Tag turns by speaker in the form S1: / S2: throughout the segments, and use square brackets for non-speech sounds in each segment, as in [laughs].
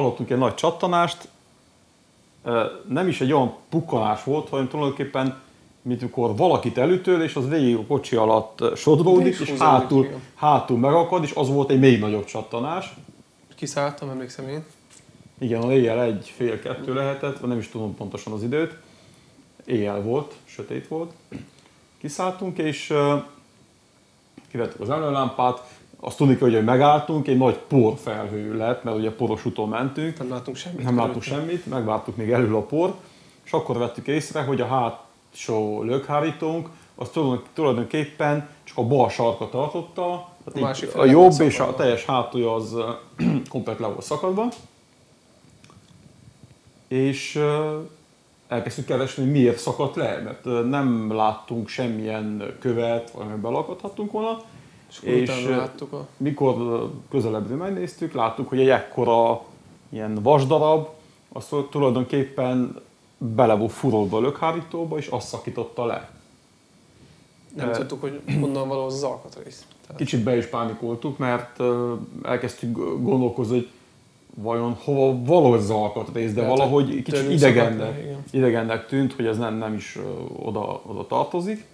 S1: hallottunk egy nagy csattanást, nem is egy olyan pukkanás volt, hanem tulajdonképpen mint amikor valakit elütöl, és az végig a kocsi alatt sodródik, és hátul, hátul megakad, és az volt egy még nagyobb csattanás.
S2: Kiszálltam, emlékszem én.
S1: Igen, a éjjel egy, fél, kettő lehetett, vagy nem is tudom pontosan az időt. Éjjel volt, sötét volt. Kiszálltunk, és kivettük az előlámpát, azt tudni kell, hogy megálltunk, egy nagy porfelhő lett, mert ugye poros úton mentünk.
S2: Nem láttunk semmit.
S1: Nem láttunk semmit, megvártuk még elől a por, és akkor vettük észre, hogy a hátsó lökhárítónk az tulajdonképpen csak a bal sarka tartotta, a, a jobb és a teljes hátulja az [clears throat] komplet le volt szakadva. És elkezdtük keresni, hogy miért szakadt le, mert nem láttunk semmilyen követ, vagy belakadhattunk volna.
S2: És, és láttuk a...
S1: mikor közelebb megnéztük, láttuk, hogy egy ekkora ilyen vasdarab, az tulajdonképpen bele volt furolva a lökhárítóba, és azt szakította le.
S2: Nem e... tudtuk, hogy honnan való az alkatrész.
S1: Tehát... Kicsit be is pánikoltuk, mert elkezdtük gondolkozni, hogy vajon hova való az alkatrész, de Lehet, valahogy kicsit idegennek, idegennek tűnt, hogy ez nem, nem is oda, oda tartozik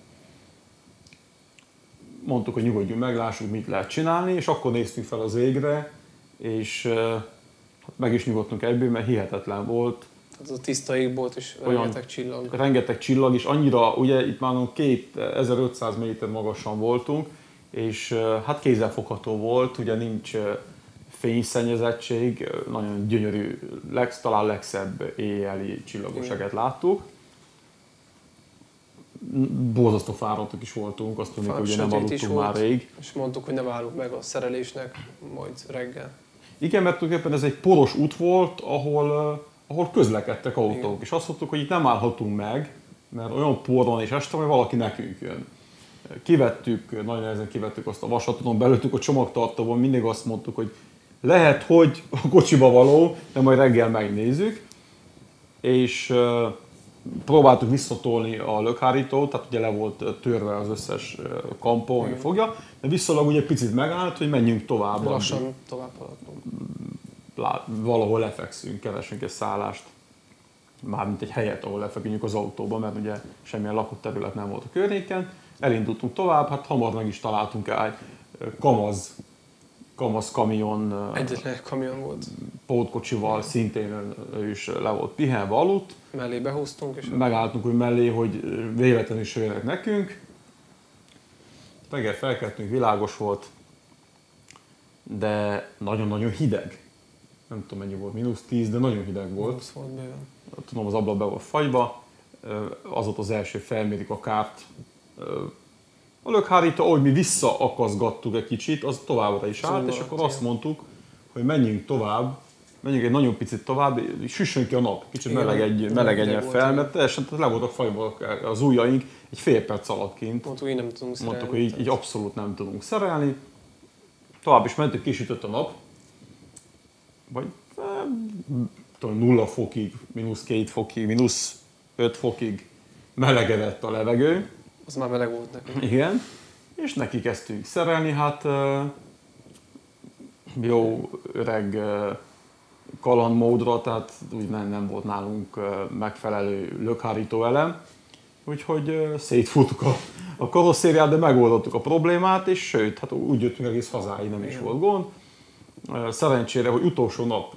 S1: mondtuk, hogy nyugodjunk meg, lássuk, mit lehet csinálni, és akkor néztünk fel az égre, és hát meg is nyugodtunk ebből, mert hihetetlen volt.
S2: Az a tiszta ég volt, és olyan rengeteg csillag.
S1: Rengeteg csillag, és annyira, ugye itt már két 1500 méter magasan voltunk, és hát kézzelfogható volt, ugye nincs fényszennyezettség, nagyon gyönyörű, leg, talán legszebb éjjeli csillagoseget láttuk borzasztó fáradtak is voltunk, azt tudjuk, hogy nem aludtunk már rég.
S2: És mondtuk, hogy nem állunk meg a szerelésnek, majd reggel.
S1: Igen, mert tulajdonképpen ez egy poros út volt, ahol, uh, ahol közlekedtek autók, Igen. és azt mondtuk, hogy itt nem állhatunk meg, mert olyan por van és este, hogy valaki nekünk jön. Kivettük, nagyon nehezen kivettük azt a vasat, tudom, belőttük a csomagtartóban, mindig azt mondtuk, hogy lehet, hogy a kocsiba való, de majd reggel megnézzük. És uh, próbáltuk visszatolni a lökhárítót, tehát ugye le volt törve az összes kampó, ami fogja, de visszalag ugye picit megállt, hogy menjünk tovább.
S2: Lassan tovább haladunk.
S1: Valahol lefekszünk, keresünk egy szállást, mármint egy helyet, ahol lefeküdjünk az autóba, mert ugye semmilyen lakott terület nem volt a környéken. Elindultunk tovább, hát hamar meg is találtunk el kamaz Kamasz kamion.
S2: Egyetlen kamion volt.
S1: Pótkocsival szintén ő is le volt pihenve, aludt.
S2: Mellé behúztunk. És
S1: Megálltunk hogy mellé, hogy véletlenül is jöjjenek nekünk. Reggel felkeltünk, világos volt, de nagyon-nagyon hideg. Nem tudom mennyi volt, mínusz 10, de nagyon hideg volt.
S2: Mínusz volt bőven.
S1: Tudom, az ablak be volt fagyba. Az volt az első, felmérik a kárt a lökhárító, ahogy mi visszaakaszgattuk egy kicsit, az továbbra is állt, és akkor azt mondtuk, hogy menjünk tovább, menjünk egy nagyon picit tovább, süssön ki a nap, kicsit meleg melegedjen fel, mert teljesen le voltak fajva az ujjaink egy fél perc alatt kint.
S2: Mondtuk, hogy nem tudunk szerelni.
S1: Mondtuk, hogy így, így abszolút nem tudunk szerelni. Tovább is mentünk, kisütött a nap, vagy tudom, nulla fokig, mínusz két fokig, mínusz öt fokig melegedett a levegő.
S2: Az már meleg volt nekünk.
S1: Igen, és neki kezdtünk szerelni, hát jó öreg kalandmódra, tehát úgy nem, nem volt nálunk megfelelő lökhárító elem, úgyhogy szétfuttuk a, a karosszériát, de megoldottuk a problémát, és sőt, hát úgy jöttünk egész hazáig, nem is volt gond. Szerencsére, hogy utolsó nap,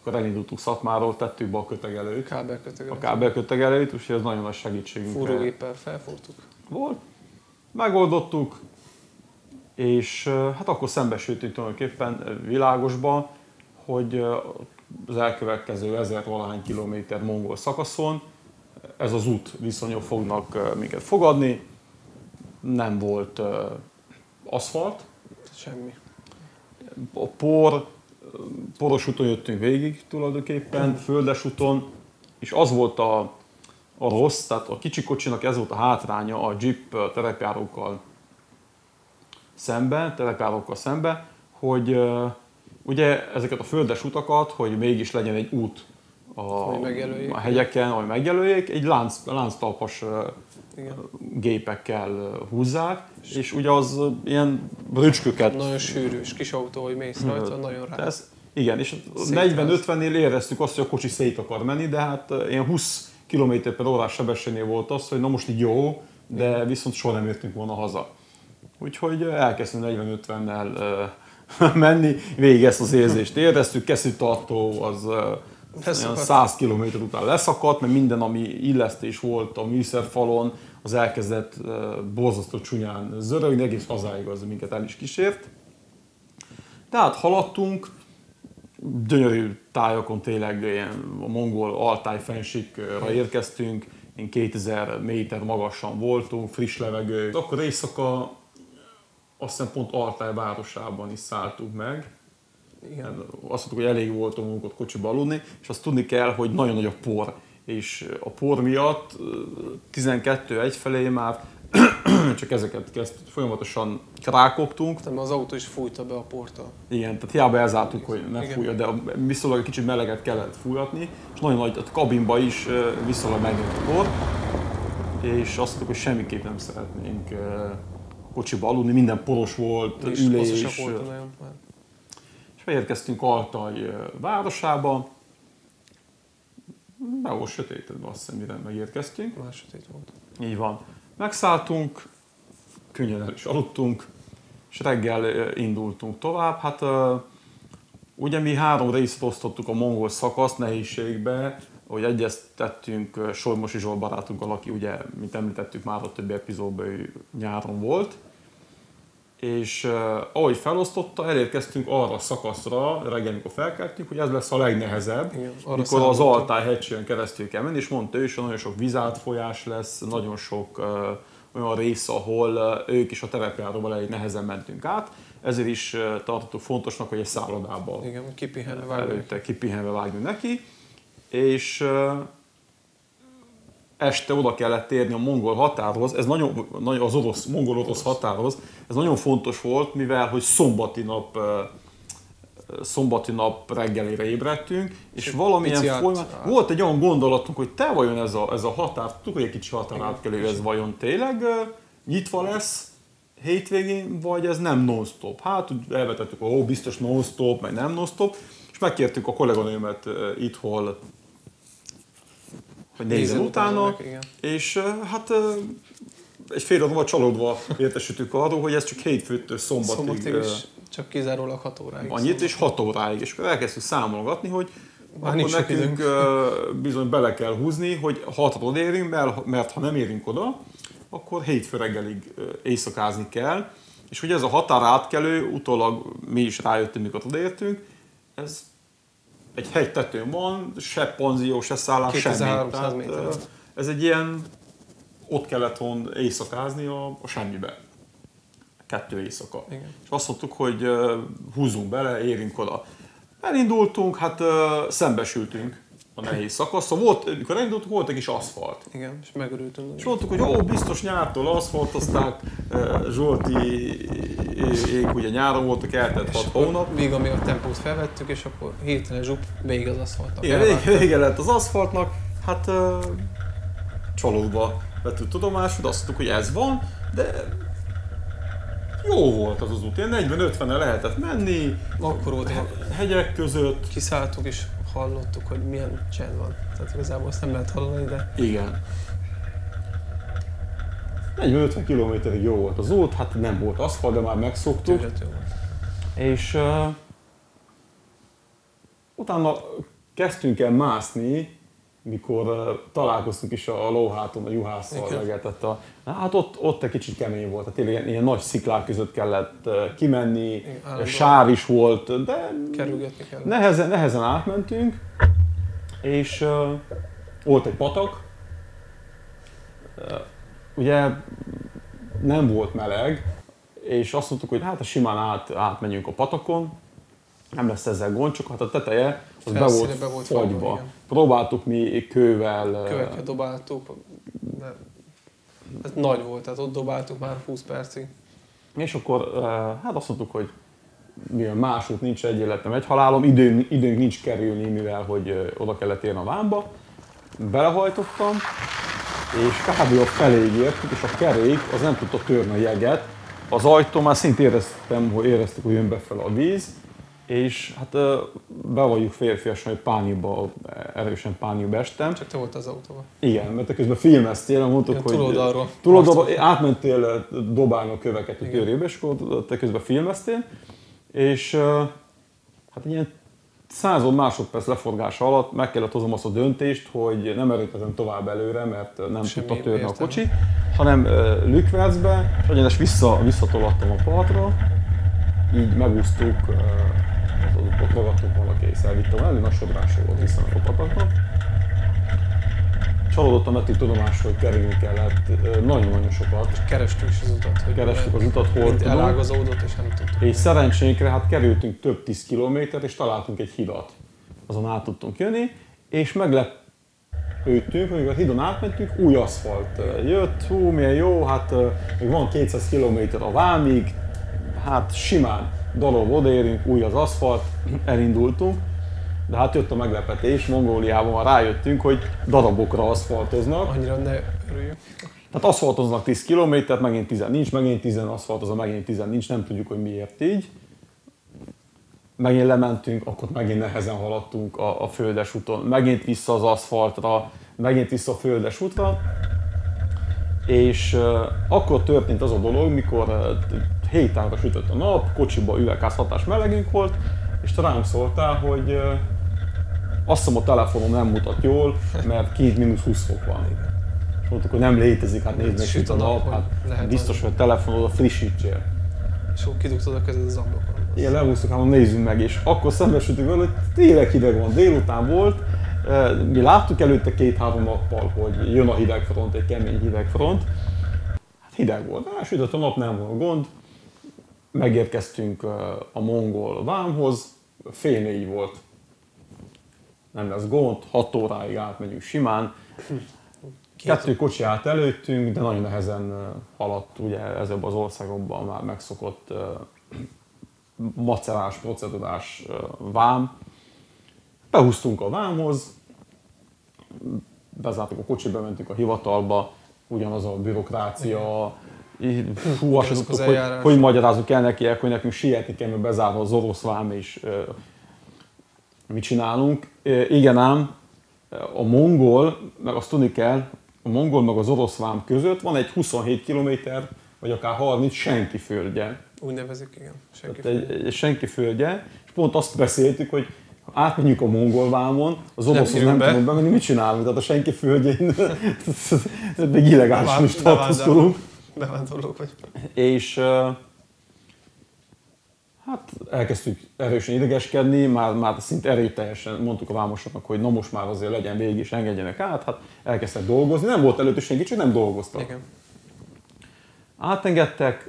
S1: akkor elindultunk Szatmáról, tettük be a kötegelőt.
S2: Kábelkötegelőt.
S1: A kábelkötegelőt, úgyhogy ez nagyon nagy segítségünk.
S2: Fúrógéppel felfúrtuk
S1: volt, megoldottuk, és hát akkor szembesültünk tulajdonképpen világosban, hogy az elkövetkező ezer valahány kilométer mongol szakaszon ez az út viszonyok fognak minket fogadni. Nem volt aszfalt.
S2: Semmi.
S1: A por, poros úton jöttünk végig tulajdonképpen, földes úton, és az volt a a rossz, tehát a kicsi kocsinak ez volt a hátránya a Jeep terepjárókkal szembe, terepjárókkal szembe, hogy ugye ezeket a földes utakat, hogy mégis legyen egy út a, a hegyeken, ahogy megjelöljék, egy lánc, lánctalpas Igen. gépekkel húzzák, és ugye az ilyen brücsköket...
S2: Nagyon sűrűs kis autó, hogy mész rajta, nagyon rá.
S1: Ez, Igen, és 40-50-nél éreztük azt, hogy a kocsi szét akar menni, de hát ilyen 20 km per órás sebességnél volt az, hogy na most így jó, de viszont soha nem értünk volna haza. Úgyhogy elkezdtünk 40-50-nel [laughs] menni, végig ezt az érzést éreztük, kesztyűtartó az olyan 100 km után leszakadt, mert minden, ami illesztés volt a műszerfalon, az elkezdett borzasztó csúnyán zörögni, egész hazáig az minket el is kísért. Tehát haladtunk, gyönyörű tájakon tényleg ilyen a mongol altáj fensíkra érkeztünk, én 2000 méter magasan voltunk, friss levegő. Akkor éjszaka azt hiszem pont Altály városában is szálltunk meg. Igen. Azt mondtuk, hogy elég volt a ott kocsiba aludni, és azt tudni kell, hogy nagyon nagy a por. És a por miatt 12 egyfelé már [coughs] csak ezeket kezd, folyamatosan krákogtunk.
S2: Tehát az autó is fújta be a porta.
S1: Igen, tehát hiába elzártuk, hogy ne fújja, de viszonylag kicsit meleget kellett fújatni, és nagyon nagy, a kabinba is viszonylag megnőtt a por, és azt mondtuk, hogy semmiképp nem szeretnénk kocsiba aludni, minden poros volt, és ülés. Volt nagyon. És beérkeztünk Altaj városába, be volt sötét, azt hiszem, mire megérkeztünk.
S2: Már sötét volt.
S1: Így van. Megszálltunk, könnyen el is aludtunk, és reggel indultunk tovább. Hát ugye mi három részt osztottuk a mongol szakaszt nehézségbe, hogy egyeztettünk Solymosi Zsolt barátunkkal, aki ugye, mint említettük már a többi epizódban, ő nyáron volt, és uh, ahogy felosztotta, elérkeztünk arra a szakaszra, reggel, amikor felkeltünk, hogy ez lesz a legnehezebb, Igen, mikor az Altály hegységen keresztül kell menni, és mondta ő is, hogy nagyon sok vizátfolyás lesz, nagyon sok uh, olyan rész, ahol uh, ők is a terepjáróval elég nehezen mentünk át, ezért is uh, tartottuk fontosnak, hogy egy szállodába
S2: Igen, kipihenve vágjunk.
S1: kipihenve vágjunk neki, és uh, este oda kellett térni a mongol határhoz, ez nagyon, nagyon az orosz, mongol-orosz határhoz, ez nagyon fontos volt, mivel hogy szombati nap szombati nap reggelére ébredtünk, és, és valamilyen folyamán, volt egy olyan gondolatunk, hogy te vajon ez a, ez a határ, tudjuk, hogy egy kicsi határátkelő, ez vajon tényleg nyitva lesz hétvégén, vagy ez nem non-stop. Hát elvetettük, ó, biztos non-stop, meg nem non-stop, és megkértük a kolléganőmet itthol hogy nézzen utána, utána és hát egy fél óra csalódva értesültük arról, hogy ez csak hétfőtől szombatig. Szombatig is
S2: csak kizárólag 6 óráig.
S1: Annyit, szombat. és 6 óráig. És akkor elkezdtük számolgatni, hogy már akkor nekünk időnk. bizony bele kell húzni, hogy 6 érünk, mert, mert ha nem érünk oda, akkor hétfő reggelig éjszakázni kell. És hogy ez a határ átkelő, utólag mi is rájöttünk, mikor odaértünk, ez egy hegy tetőn van, se panzió, se szállás, semmi. Tehát, méter. Ez egy ilyen, ott kellett volna éjszakázni a, a semmibe. Kettő éjszaka. Igen. És azt mondtuk, hogy húzzunk bele, érünk oda. Elindultunk, hát szembesültünk a nehéz szakasz. Szóval volt, mikor elindultunk, volt egy kis aszfalt.
S2: Igen, és megörültünk.
S1: És mondtuk, hogy ó, biztos nyártól aszfaltozták, Zsolti ég ugye nyáron voltak, eltett 6 hónap.
S2: Még ami a tempót felvettük, és akkor hirtelen zsup, végig az aszfaltnak.
S1: Igen, vége, vége lett az aszfaltnak, hát csalódva vettük tudomásul, azt mondtuk, hogy ez van, de jó volt az az út, ilyen 40-50-en lehetett menni,
S2: akkor volt
S1: hegyek között.
S2: Kiszálltuk és hallottuk, hogy milyen csend van. Tehát igazából azt nem lehet hallani, de...
S1: Igen. 40-50 kilométerig jó volt az út, hát nem volt aszfalt, de már megszoktuk. És uh, utána kezdtünk el mászni, mikor uh, találkoztunk is a lóháton, a juhásszal legetett a... Hát ott, ott egy kicsit kemény volt, tehát tényleg ilyen, ilyen nagy sziklák között kellett uh, kimenni, Igen, sár is volt, de
S2: kerülgetni kellett.
S1: Nehezen, nehezen átmentünk, és uh, volt egy patak, uh, ugye nem volt meleg, és azt mondtuk, hogy hát a simán át, átmenjünk a patakon, nem lesz ezzel gond, csak hát a teteje az be volt, be volt fagyva. Próbáltuk mi kővel.
S2: Kövekkel dobáltuk, de ez nagy volt, tehát ott dobáltuk már 20 percig.
S1: És akkor hát azt mondtuk, hogy mivel más út nincs, egy életem, egy halálom, időnk, időnk nincs kerülni, mivel hogy oda kellett érni a vámba. Belehajtottam, és kb. a feléig értük, és a kerék az nem tudta törni a jeget. Az ajtó már szint éreztem, hogy éreztük, hogy jön befelé a víz, és hát bevalljuk férfiasan, hogy pániba, erősen pániba estem.
S2: Csak te volt az autóval.
S1: Igen, mert te közben filmeztél, mondtuk,
S2: Igen,
S1: hogy
S2: túloldalról.
S1: túloldalról átmentél dobálni a köveket a körébe, és akkor te közben filmeztél, és hát ilyen század másodperc leforgása alatt meg kellett hoznom azt a döntést, hogy nem erőtezem tovább előre, mert nem
S2: Semmi
S1: tudta törni a kocsi, hanem lükvercbe, és egyenes vissza, visszatolattam a partra, így megúsztuk, ott, ott ragadtuk volna kész, elvittem elő, nagy sodrásra volt vissza a pataknak. Csalódottam lett így tudomásról, hogy kerülni kellett nagyon-nagyon sokat.
S2: Kerestük is az utat. Hogy
S1: Kerestük az utat, hol tudom.
S2: elágazódott, és nem tudtuk.
S1: És szerencsénkre hát kerültünk több tíz kilométert, és találtunk egy hidat. Azon át tudtunk jönni, és meglepődtünk, amikor a hidon átmentünk, új aszfalt jött, hú, milyen jó, hát még van 200 kilométer a vámig, hát simán darab odaérünk, új az aszfalt, elindultunk, de hát jött a meglepetés, Mongóliában már rájöttünk, hogy darabokra aszfaltoznak,
S2: Annyira ne örüljünk.
S1: tehát aszfaltoznak 10 kilométert, megint 10 nincs, megint 10 aszfaltoznak, megint 10 nincs, nem tudjuk, hogy miért így. Megint lementünk, akkor megint nehezen haladtunk a, a földes úton, megint vissza az aszfaltra, megint vissza a földes útra. És uh, akkor történt az a dolog, mikor uh, 7 ára sütött a nap, kocsiba üvegházhatás melegünk volt, és te rám szóltál, hogy uh, azt hiszem a telefonom nem mutat jól, mert kint mínusz 20 fok van. És mondtuk, hogy nem létezik, hát nézd meg,
S2: Süt
S1: a
S2: a nap,
S1: hát biztos, hogy a telefonod frissítsél.
S2: És akkor kidugtad a kezed az ablakon.
S1: Ilyen lehúztuk, hát nézzünk meg, és akkor szembesültünk vele, hogy tényleg hideg van, délután volt, mi láttuk előtte két-három nappal, hogy jön a hidegfront, egy kemény hidegfront. Hát hideg volt, hát sütött a nap, nem volt gond. Megérkeztünk a mongol vámhoz, fél négy volt. Nem lesz gond, 6 óráig átmegyünk simán. Kettő kocsi állt előttünk, de nagyon nehezen haladt ugye ezekben az országokban már megszokott macerás, procedurás vám. Behúztunk a vámhoz, bezártuk a kocsit, bementünk a hivatalba, ugyanaz a bürokrácia, hú, azt sem tudtuk, hogy, hogy magyarázunk el neki, hogy nekünk sietni kell, mert bezárva az orosz vám, és ö, mit csinálunk. Igen ám, a mongol, meg azt tudni kell, a mongol meg az orosz vám között van egy 27 km, vagy akár 30 senki földje.
S2: Úgy nevezik, igen. Senki
S1: Tehát egy, egy senki földje, és pont azt beszéltük, hogy ha átmenjünk a mongol vámon, az
S2: Nem
S1: oroszhoz nem,
S2: be.
S1: tudunk bemenni, mit csinálunk? Tehát a senki földjein még illegálisan is tartózkodunk.
S2: Bevándorlók vagy.
S1: És hát elkezdtük erősen idegeskedni, már, már szinte erőteljesen mondtuk a vámosoknak, hogy na most már azért legyen végig és engedjenek át, hát elkezdtek dolgozni, nem volt előtt senki, csak nem dolgoztak.
S2: Igen.
S1: Átengedtek,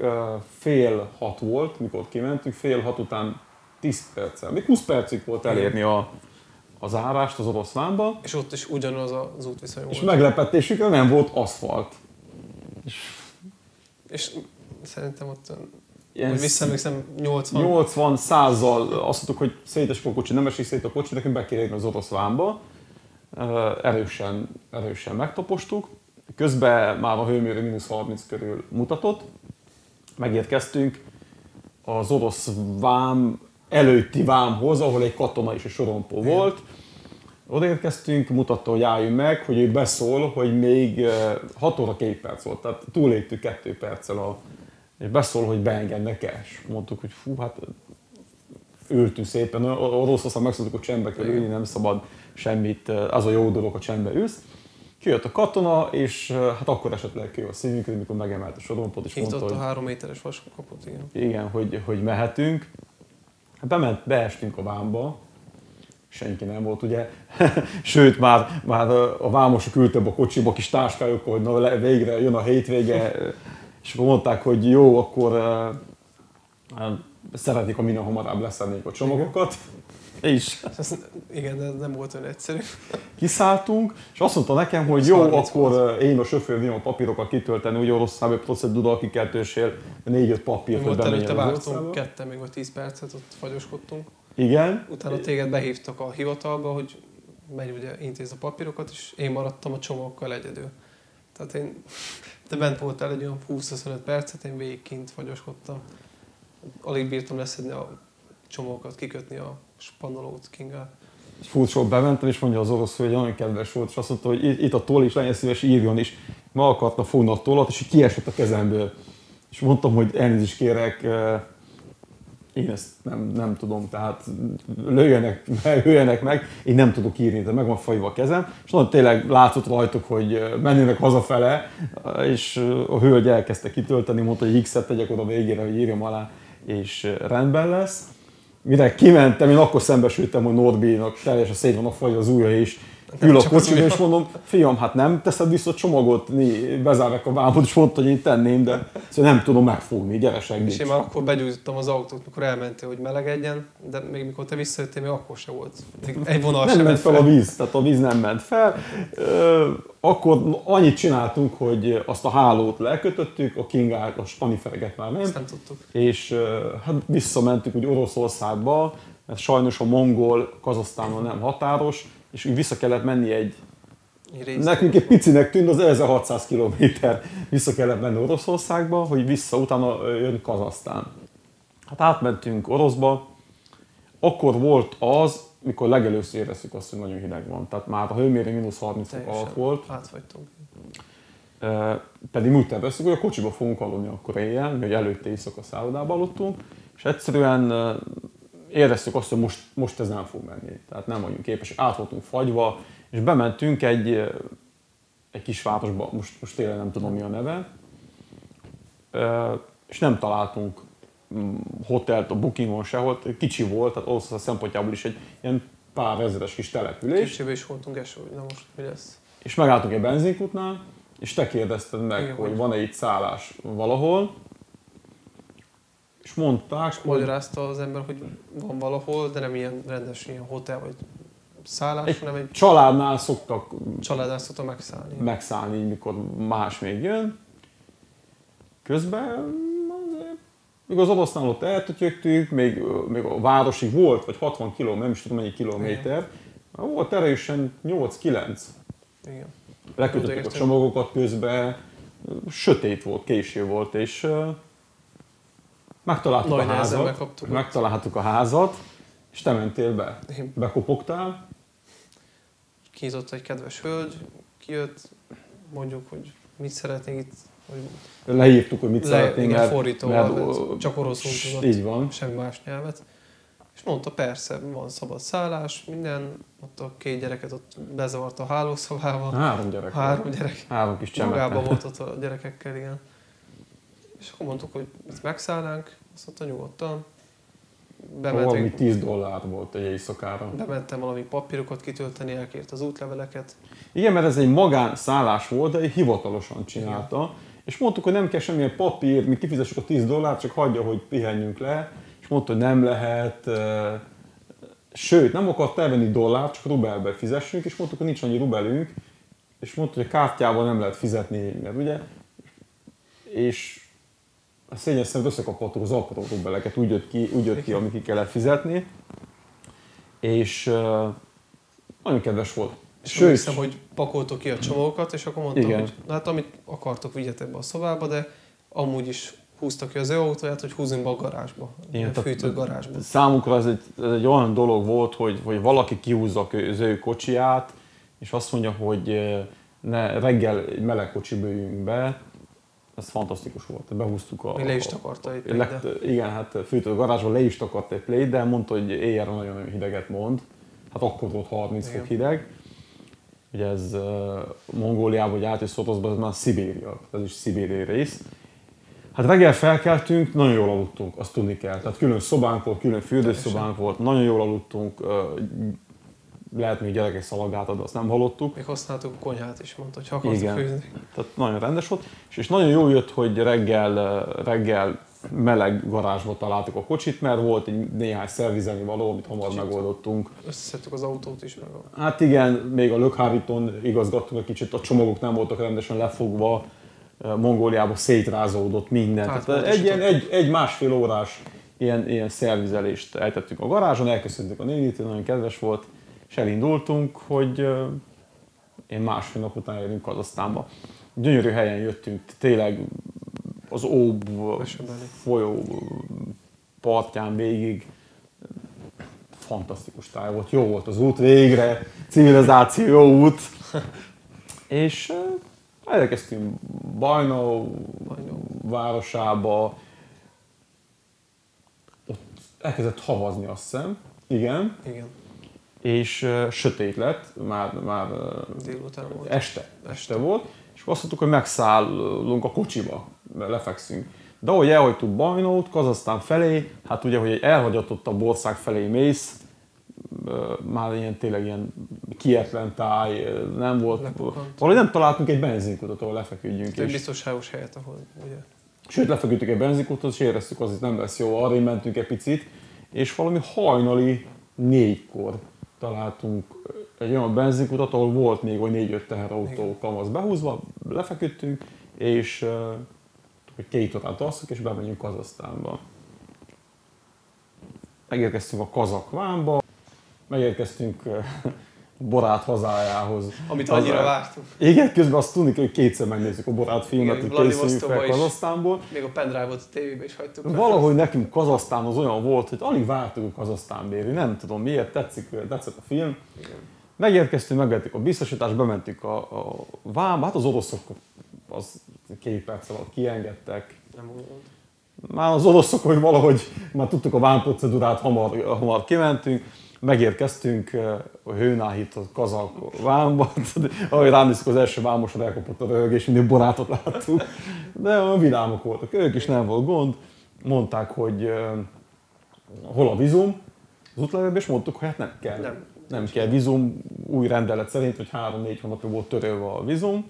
S1: fél hat volt, mikor kimentünk, fél hat után 10 perccel, még 20 percig volt elérni a, az árást az orosz vámba,
S2: És ott is ugyanaz az útviszony
S1: és
S2: volt.
S1: meglepetésükre nem volt aszfalt.
S2: És szerintem ott,
S1: Ilyen
S2: visszaemlékszem, 80.
S1: 80 százzal azt mondtuk, hogy szétes a kocsi, nem esik szét a kocsi, nekünk be kell érni az orosz vámba. Ö, Erősen, erősen megtapostuk. Közben már a hőmérő mínusz 30 körül mutatott. Megérkeztünk az orosz vám előtti vámhoz, ahol egy katona és egy sorompó volt. Odaérkeztünk, mutatta, hogy álljunk meg, hogy ő beszól, hogy még 6 óra 2 perc volt, tehát túléltük 2 perccel a, és beszól, hogy beengednek el. És mondtuk, hogy fú, hát ültünk szépen, orosz aztán megszóltuk, hogy csendbe kell ülni, nem szabad semmit, az a jó dolog, ha csendbe ülsz. Kijött a katona, és hát akkor esetleg ki a szívünk, amikor megemelt a sorompot, és mondta,
S2: Nyitott
S1: hogy
S2: a három méteres vaskaput, igen.
S1: igen, hogy, hogy mehetünk. Hát bement, beestünk a vámba, senki nem volt, ugye. [laughs] Sőt, már, már a vámosok ültek a kocsiba kis táskájukkal, hogy na végre jön a hétvége, és akkor mondták, hogy jó, akkor uh, szeretnék, ha minél hamarabb leszednék a csomagokat. És
S2: Ez, igen, de ez nem volt olyan egyszerű.
S1: kiszálltunk, és azt mondta nekem, hogy jó,
S2: 30
S1: akkor én a sofőr vinném a papírokat kitölteni, ugye orosz számú procedúra, kikeltősél négy-öt papírt, hogy
S2: előtte
S1: bemenjen az
S2: vártunk, ketten még vagy 10 percet, ott fagyoskodtunk.
S1: Igen,
S2: Utána téged behívtak a hivatalba, hogy menj ugye intéz a papírokat, és én maradtam a csomagokkal egyedül. Tehát én, te bent voltál egy olyan 20-25 percet, én végig kint fagyoskodtam. Alig bírtam leszedni a csomókat kikötni a spannolót Kingel.
S1: Furcsa, bementem, és mondja az orosz, hogy nagyon kedves volt, és azt mondta, hogy itt a toll is legyen szíves, írjon is. Ma akarta fogni a tollat, és kiesett a kezemből. És mondtam, hogy elnézést kérek, én ezt nem, nem tudom, tehát lőjenek, [laughs] lőjenek meg, én nem tudok írni, de meg van fajva a kezem, és nagyon tényleg látszott rajtuk, hogy mennének hazafele, és a hölgy elkezdte kitölteni, mondta, hogy X-et tegyek oda végére, hogy írjam alá, és rendben lesz. Mire kimentem, én akkor szembesültem, hogy Norbinak teljesen szét van a faj az ujja, és ül a kocsiba, és mondom, fiam, hát nem teszed vissza a csomagot, bezárják a vámot, és mondta, hogy én tenném, de szóval nem tudom megfogni, gyere segíts.
S2: És én már akkor begyújtottam az autót, mikor elmentél, hogy melegedjen, de még mikor te visszajöttél, még akkor se volt. Egy vonal
S1: nem ment fel, fel a víz, tehát a víz nem ment fel. Akkor annyit csináltunk, hogy azt a hálót lekötöttük, a kingák, a spanifereget már nem.
S2: Ezt nem tudtuk.
S1: És hát visszamentük úgy Oroszországba, mert sajnos a mongol Kazasztánon nem határos, és úgy vissza kellett menni egy, Részt Nekünk egy picinek tűnt, az 1600 km vissza kellett menni Oroszországba, hogy vissza utána jön Kazasztán. Hát átmentünk Oroszba, akkor volt az, mikor legelőször éreztük azt, hogy nagyon hideg van. Tehát már a hőmérő mínusz 30 fok alatt volt.
S2: Átvagytunk.
S1: E, pedig úgy terveztük, hogy a kocsiba fogunk aludni akkor éjjel, hogy előtte éjszaka szállodába aludtunk, és egyszerűen éreztük azt, hogy most, most ez nem fog menni. Tehát nem vagyunk képesek, át voltunk fagyva, és bementünk egy, egy kis városba, most, most tényleg nem tudom mi a neve, és nem találtunk mm, hotelt a bookingon sehol, kicsi volt, tehát a szempontjából is egy ilyen pár ezeres kis település.
S2: Kicsibe is voltunk eső, na most mi lesz?
S1: És megálltunk egy benzinkutnál, és te kérdezted meg, Igen, hogy van-e itt szállás valahol, és mondták, és
S2: Magyarázta az ember, hogy van valahol, de nem ilyen rendes ilyen hotel vagy szállás,
S1: egy
S2: hanem egy
S1: családnál szoktak
S2: családnál szoktak megszállni.
S1: Megszállni, mikor más még jön. Közben még az oroszlán ott eltötyögtük, még, még a városig volt, vagy 60 km, nem is tudom mennyi kilométer. Igen. Volt erősen 8-9.
S2: Igen.
S1: Lekötöttük a csomagokat közben, sötét volt, késő volt, és Megtaláltuk Nagy a házat, megtaláltuk a házat, és te mentél be. Én... Bekopogtál.
S2: Kiízott egy kedves hölgy, kijött, mondjuk, hogy mit szeretnénk itt. Hogy
S1: Leírtuk, hogy mit le, szeretnénk.
S2: Igen, mert, fordítóval, mert, csak oroszul tudott,
S1: így van.
S2: semmi más nyelvet. És mondta, persze, van szabad szállás, minden, ott a két gyereket ott bezavart a hálószobával.
S1: Három gyerek.
S2: Három gyerek.
S1: Három kis
S2: Magában volt ott a gyerekekkel, igen. És akkor mondtuk, hogy itt megszállnánk, azt mondta nyugodtan.
S1: Bementünk, valami 10 dollár volt egy éjszakára.
S2: Bementem valami papírokat kitölteni, elkért az útleveleket.
S1: Igen, mert ez egy magánszállás volt, de egy hivatalosan csinálta. Igen. És mondtuk, hogy nem kell semmilyen papír, mi kifizessük a 10 dollárt, csak hagyja, hogy pihenjünk le. És mondta, hogy nem lehet, sőt, nem akart elvenni dollárt, csak rubelbe fizessünk, és mondtuk, hogy nincs annyi rubelünk, és mondta, hogy a kártyával nem lehet fizetni, mert ugye, és a szényes szerint összekaphattuk az apró rubeleket, úgy jött ki, úgy jött ki amit ki kellett fizetni, és uh, nagyon kedves volt.
S2: És Sőt, hiszem, hogy pakoltok ki a csomókat, és akkor mondtam, igen. hogy hát amit akartok, vigyetek be a szobába, de amúgy is húztak ki az ő autóját, hogy húzzunk be a garázsba, Igen, a fűtő garázsba.
S1: Számukra ez egy, ez egy olyan dolog volt, hogy, hogy valaki kihúzza az ő kocsiját, és azt mondja, hogy ne, reggel egy meleg kocsiba be, ez fantasztikus volt. Behúztuk a...
S2: Mi le is takarta egy legt,
S1: Igen, hát fűtő a garázsban le is takart egy plate, de mondta, hogy éjjelre nagyon hideget mond. Hát akkor volt 30 igen. fok hideg. Ugye ez uh, Mongóliában, vagy át és Szotoszban, ez már Szibéria, ez is szibériai rész. Hát reggel felkeltünk, nagyon jól aludtunk, azt tudni kell. Tehát külön szobánk volt, külön fürdőszobánk volt, nagyon jól aludtunk, lehet még gyerekek szalagát ad, azt nem hallottuk.
S2: Még használtuk a konyhát is, mondta, hogy ha akarsz Igen. főzni.
S1: Tehát nagyon rendes volt, és, és nagyon jó jött, hogy reggel, reggel meleg garázsba találtuk a kocsit, mert volt egy néhány szervizelni való, amit hamar kicsit megoldottunk.
S2: Összeszedtük az autót is meg. A...
S1: Hát igen, még a lökháríton igazgattunk egy kicsit, a csomagok nem voltak rendesen lefogva, Mongóliában szétrázódott minden. Hát, Tehát egy, ilyen, egy, egy másfél órás ilyen, ilyen szervizelést eltettük a garázson, elköszöntük a nénit, nagyon kedves volt, és elindultunk, hogy én másfél nap után érünk Kazasztánba. Gyönyörű helyen jöttünk, tényleg az Ób folyó partján végig, fantasztikus táj volt, jó volt az út, végre civilizáció út. [laughs] És elkezdtünk Bajnó, városába, ott elkezdett havazni azt hiszem, igen.
S2: Igen.
S1: És sötét lett, már, már
S2: Délután volt.
S1: este, este volt, és azt mondtuk, hogy megszállunk a kocsiba, lefekszünk. De ahogy elhagytuk Bajnót, Kazasztán felé, hát ugye, hogy egy elhagyatottabb ország felé mész, már ilyen tényleg ilyen kietlen táj, nem volt.
S2: Lepukant.
S1: Valahogy nem találtunk egy benzinkutat, ahol lefeküdjünk.
S2: Egy biztonságos helyet, ahol ugye
S1: sőt, lefeküdtünk egy benzinkutat, és éreztük, az itt nem lesz jó, arra mentünk egy picit, és valami hajnali négykor találtunk egy olyan benzinkutat, ahol volt még vagy négy-öt teherautó kamasz behúzva, lefeküdtünk, és uh, hogy két órát alszunk, és bemegyünk Kazasztánba. Megérkeztünk a kazak vámba, megérkeztünk uh, Borát hazájához.
S2: Amit annyira vártunk.
S1: Igen, közben azt tudni hogy kétszer megnézzük a Borát filmet,
S2: Igen,
S1: hogy
S2: Vladivostokba
S1: fel. Kazasztánból.
S2: Még a pendrive-ot a tévébe is hagytuk.
S1: Valahogy nekünk Kazasztán az olyan volt, hogy alig vártuk a Kazasztán béri, nem tudom miért, tetszik, tetszett a film.
S2: Igen.
S1: Megérkeztünk, megvettük a biztosítást, bementük a, a vám, hát az oroszok az két perc alatt kiengedtek.
S2: Nem volt.
S1: Már az oroszok, hogy valahogy már tudtuk a vámprocedúrát, hamar, hamar kimentünk, megérkeztünk a hőnáhít a kazak vámba, ahogy ránéztük az első vámosra, elkapott a röhögés, mindig barátot láttuk, de olyan vidámok voltak, ők is nem volt gond, mondták, hogy hol a vizum, az útlevélben, és mondtuk, hogy hát nem kell.
S2: Nem.
S1: nem kell vizum, új rendelet szerint, hogy három-négy hónapja volt törölve a vizum.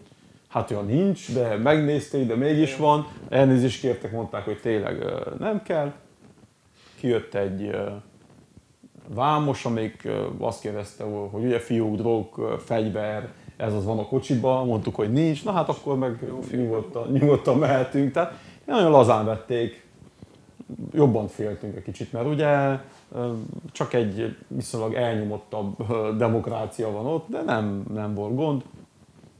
S1: Hát olyan nincs, de megnézték, de mégis van. Elnézést kértek, mondták, hogy tényleg nem kell. Kijött egy vámos, amelyik azt kérdezte, hogy ugye fiúk, drog, fegyver, ez az van a kocsiba, mondtuk, hogy nincs, na hát akkor meg nyugodtan, nyugodtan mehetünk. Tehát nagyon lazán vették, jobban féltünk egy kicsit, mert ugye csak egy viszonylag elnyomottabb demokrácia van ott, de nem, nem volt gond.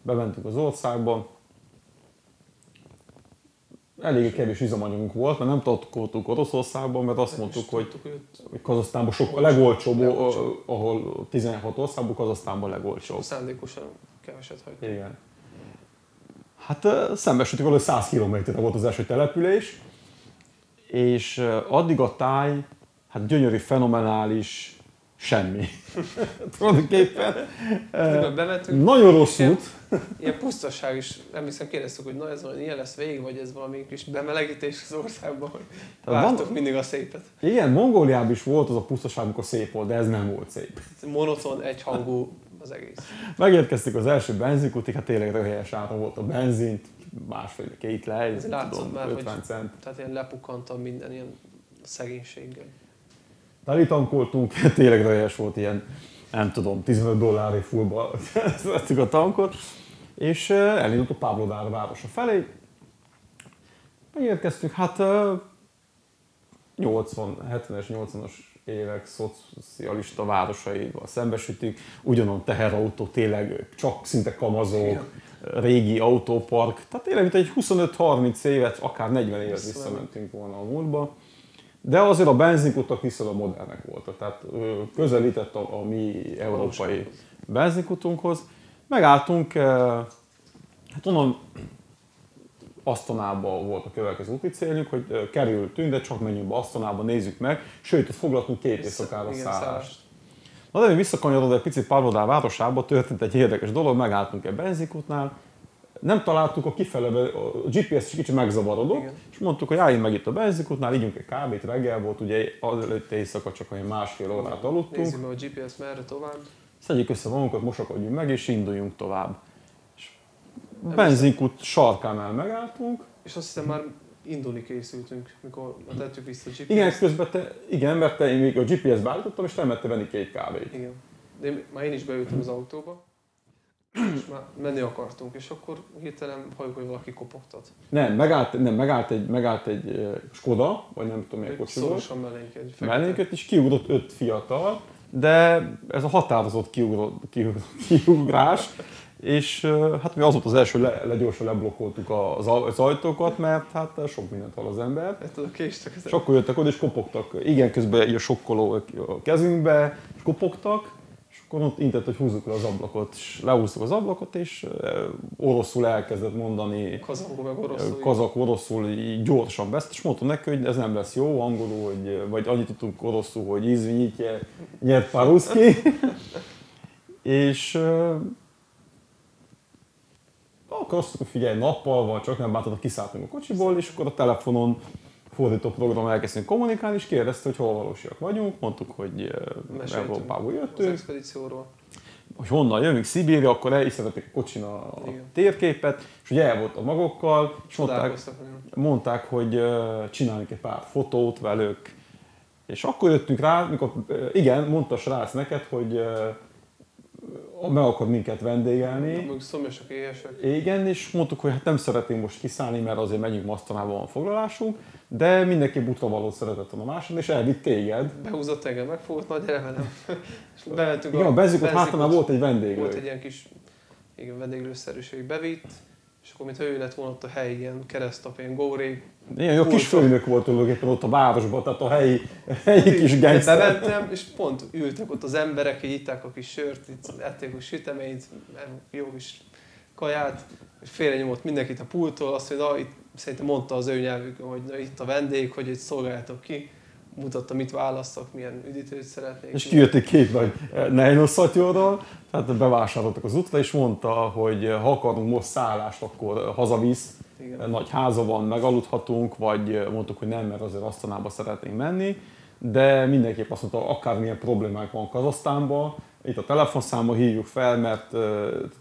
S1: Bementünk az országba. Elég kevés üzemanyagunk volt, mert nem tartottuk Oroszországban, mert azt mondtuk, hogy,
S2: hogy
S1: Kazasztánban sok, a legolcsóbb,
S2: Legolcsóbb.
S1: ahol 16 országból, Kazasztánban legolcsóbb.
S2: szándékosan keveset hagytuk.
S1: Igen. Hát ö, szembesültünk, valahogy 100 kilométerre volt az első település, és addig a táj, hát gyönyörű, fenomenális, semmi. [laughs] Tulajdonképpen
S2: bementünk,
S1: nagyon rossz [laughs]
S2: ilyen-
S1: út.
S2: ilyen pusztasság is, nem hiszem kérdeztük, hogy na ez valami ilyen lesz végig, vagy ez valami kis bemelegítés az országban, hogy
S1: Tehát
S2: vártok
S1: van-
S2: mindig a szépet.
S1: Igen, Mongóliában is volt az a pusztaság, amikor szép volt, de ez nem volt szép.
S2: Monoton, egyhangú az egész.
S1: Megérkeztük az első benzinkutig, hát tényleg röhelyes áron volt a benzint, másfél, két lej, tudom,
S2: már,
S1: 50
S2: hogy-
S1: cent.
S2: Tehát ilyen lepukkantam minden ilyen szegénységgel.
S1: Telitankoltunk, [laughs] tényleg röhelyes volt ilyen, nem tudom, 15 dollárért fullba [laughs] vettük a tankot, és elindult a Pavlodár városa felé. Megérkeztünk, hát eh, 80, 70-es, 80-as évek szocialista városaival szembesültünk, ugyanon teherautó, tényleg csak szinte kamazók,
S2: Igen.
S1: régi autópark, tehát tényleg mint egy 25-30 évet, akár 40 évet
S2: Vissza-
S1: visszamentünk volna a múltba. De azért a benzinkutak viszonylag modernek voltak, tehát közelített a, a mi európai benzinkutunkhoz. Megálltunk, eh, hát onnan Asztonába volt a következő úti célunk, hogy ö, kerültünk, de csak menjünk be Asztonába, nézzük meg, sőt, ott foglaltunk két éjszakára szállást. Na de mi visszakanyarodva egy picit Pavlodár városába, történt egy érdekes dolog, megálltunk egy benzinkutnál, nem találtuk a kifele, a GPS kicsit megzavarodott,
S2: Igen.
S1: és mondtuk, hogy álljunk meg itt a benzinkutnál, ígyunk egy kávét, reggel volt, ugye előtte éjszaka csak olyan másfél órát aludtunk,
S2: Nézzük meg a GPS merre tovább.
S1: szedjük össze magunkat, mosakodjunk meg, és induljunk tovább. És a benzinkút sarkánál megálltunk,
S2: És azt hiszem már indulni készültünk, mikor tettük vissza a GPS.
S1: igen, közben te, igen, mert te, én még a GPS-be állítottam, és te mertél venni két kávét.
S2: Igen. De én, már én is beültem az autóba, és már menni akartunk, és akkor hirtelen halljuk, hogy valaki kopogtat.
S1: Nem, megállt, nem, megállt egy, megállt egy Skoda, vagy nem tudom milyen kocsi.
S2: Szorosan mellénk egy fekete.
S1: Mellénket, és kiugrott öt fiatal, de ez a határozott kiugrott, kiugrott, kiugrás, és hát mi az volt az első, le, legyorsan leblokkoltuk az, az ajtókat, mert hát sok mindent hall az ember.
S2: Hát.
S1: És akkor jöttek oda és kopogtak. Igen, közben a sokkoló a kezünkbe, és kopogtak, akkor ott intett, hogy húzzuk le az ablakot, és lehúztuk az ablakot, és oroszul elkezdett mondani.
S2: Kazakul meg oroszul.
S1: Kazak, oroszul, így gyorsan beszélt, és mondtam neki, hogy ez nem lesz jó, angolul, hogy, vagy annyit tudtunk oroszul, hogy izvinyitje, nyert paruszki. [laughs] és akkor azt figyelj, nappal vagy csak nem bántad, kiszálltunk a kocsiból, és akkor a telefonon fordító program elkezdtünk kommunikálni, és kérdezte, hogy hol valósiak vagyunk, mondtuk, hogy Európából jöttünk. Az
S2: expedícióról.
S1: Hogy honnan jövünk, Szibéria, akkor el is a kocsin a, a térképet, és ugye el volt a magokkal, és mondták, mondták, hogy csinálunk egy pár fotót velük, és akkor jöttünk rá, mikor, igen, mondta a srác neked, hogy meg akar minket vendégelni.
S2: Meg szomjasak, éhesek.
S1: Igen, és mondtuk, hogy hát nem szeretnénk most kiszállni, mert azért megyünk masztanában van foglalásunk, de mindenki buta való szeretett a másod, és elvitt téged.
S2: Behúzott engem, megfogott, nagy gyere velem. [laughs] és bementünk
S1: igen, a, a benzikot hátánál volt egy vendéglő.
S2: Volt egy ilyen kis igen, vendéglőszerűség bevitt, és akkor mintha ő lett volna ott a helyi ilyen keresztap, ilyen górék.
S1: Ilyen jó kis főnök volt tulajdonképpen ott a városban, tehát a helyi, helyi kis gangster.
S2: Bementem, és pont ültek ott az emberek, így itták a kis sört, itt ették a süteményt, jó kis kaját, és félrenyomott mindenkit a pultól, azt mondja, itt szerintem mondta az ő nyelvükön, hogy na, itt a vendég, hogy itt szolgáljátok ki mutatta, mit választok, milyen üdítőt szeretnék.
S1: És kijött egy két nagy nejnoszatyorral, tehát bevásároltak az útra, és mondta, hogy ha akarunk most szállást, akkor hazavisz, Igen. nagy háza van, megaludhatunk, vagy mondtuk, hogy nem, mert azért asztanába szeretnénk menni, de mindenképp azt mondta, akármilyen problémák van Kazasztánban, itt a telefonszámot hívjuk fel, mert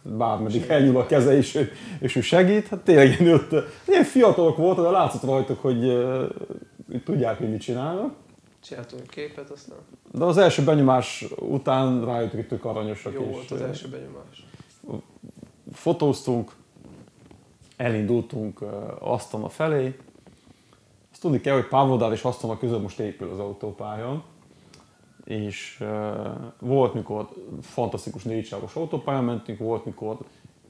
S1: bármeddig elnyúl a keze is, és ő segít. Hát tényleg én ott, ilyen fiatalok voltak, de látszott rajtuk, hogy tudják, hogy mit csinálnak.
S2: Csináltunk képet, aztán...
S1: De az első benyomás után rájöttük, hogy tök aranyosak.
S2: Jó volt az első benyomás.
S1: Fotóztunk, elindultunk Asztana felé. Azt tudni kell, hogy Pávlodár és Asztana között most épül az autópálya. És uh, volt, mikor fantasztikus négysávos autópályán mentünk, volt, mikor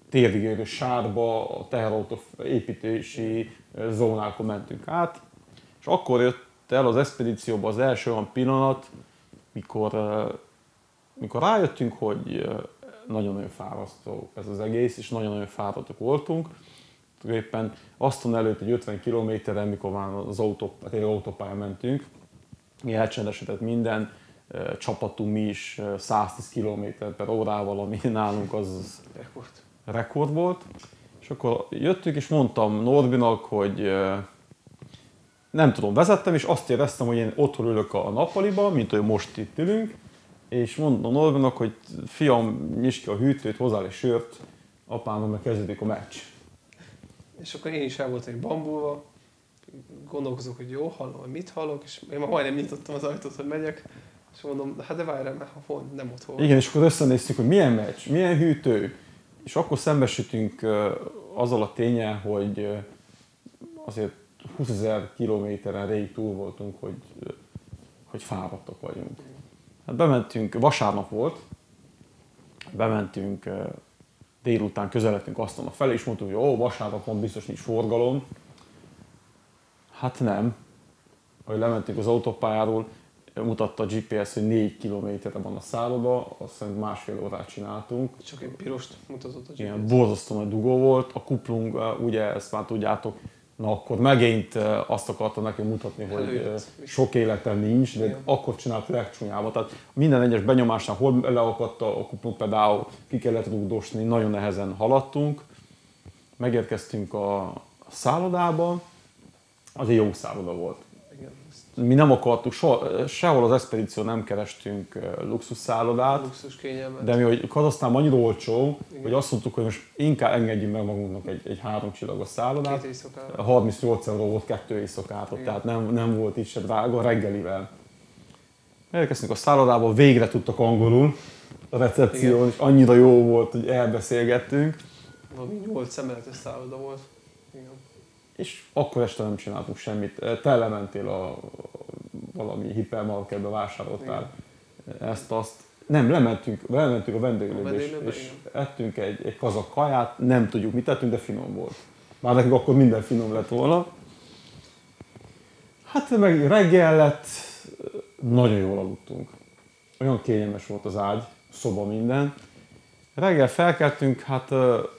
S1: térdigérő sárba, a teherautó építési zónákon mentünk át és akkor jött el az expedícióba az első olyan pillanat, mikor, mikor rájöttünk, hogy nagyon-nagyon fárasztó ez az egész, és nagyon-nagyon fáradtak voltunk. Éppen aztán előtt egy 50 kilométeren, mikor már az autó, autópályán mentünk, elcsendesedett minden, csapatunk mi is 110 km per órával, ami nálunk az rekord. rekord volt. És akkor jöttünk, és mondtam Norbinak, hogy nem tudom, vezettem, és azt éreztem, hogy én otthon ülök a nappaliba, mint hogy most itt ülünk, és mondom Norbinak, hogy fiam, nyisd ki a hűtőt, hozzá egy sört, apám, mert kezdődik a meccs.
S2: És akkor én is el voltam egy bambulva, gondolkozok, hogy jó, hallom, hogy mit hallok, és én már majdnem nyitottam az ajtót, hogy megyek, és mondom, hát de várj, mert ha nem otthon.
S1: Igen, és akkor összenéztük, hogy milyen meccs, milyen hűtő, és akkor szembesítünk azzal a tényel, hogy azért 20 ezer kilométeren rég túl voltunk, hogy, hogy fáradtak vagyunk. Hát bementünk, vasárnap volt, bementünk délután közeledtünk aztán a felé, és mondtuk, hogy ó, vasárnap van, biztos nincs forgalom. Hát nem. Hogy lementünk az autópályáról, mutatta a GPS, hogy 4 kilométerre van a szálloda, azt hiszem másfél órát csináltunk.
S2: Csak egy pirost mutatott a GPS.
S1: Igen, borzasztó nagy dugó volt. A kuplung, ugye ezt már tudjátok, Na akkor megint azt akarta neki mutatni, hogy Előjött. sok életem nincs, de Igen. akkor csinált legcsúnyába. Tehát minden egyes benyomásnál hol leakadt a kuplunk pedál, ki kellett rúgdosni, nagyon nehezen haladtunk. Megérkeztünk a szállodába, az egy jó szálloda volt mi nem akartuk, soha, sehol az expedíció nem kerestünk luxus szállodát,
S2: luxus kényelmet.
S1: de mi, hogy Kazasztán annyira olcsó, Igen. hogy azt mondtuk, hogy most inkább engedjünk meg magunknak egy, egy három csillagos szállodát.
S2: Két
S1: 38 euró volt kettő éjszakát, tehát nem, nem volt itt se drága reggelivel. Elkezdtünk a szállodába, végre tudtak angolul a recepción, Igen. és annyira jó volt, hogy elbeszélgettünk.
S2: Valami 8 emeletes szálloda volt
S1: és akkor este nem csináltunk semmit. Te lementél a valami hipermarketbe, vásároltál Igen. ezt, azt. Nem, lementünk, lementünk a vendéglőbe,
S2: A
S1: és, és ettünk egy, egy kazak kaját, nem tudjuk mit ettünk, de finom volt. Már nekünk akkor minden finom lett volna. Hát meg reggel lett, nagyon jól aludtunk. Olyan kényelmes volt az ágy, szoba minden. Reggel felkeltünk, hát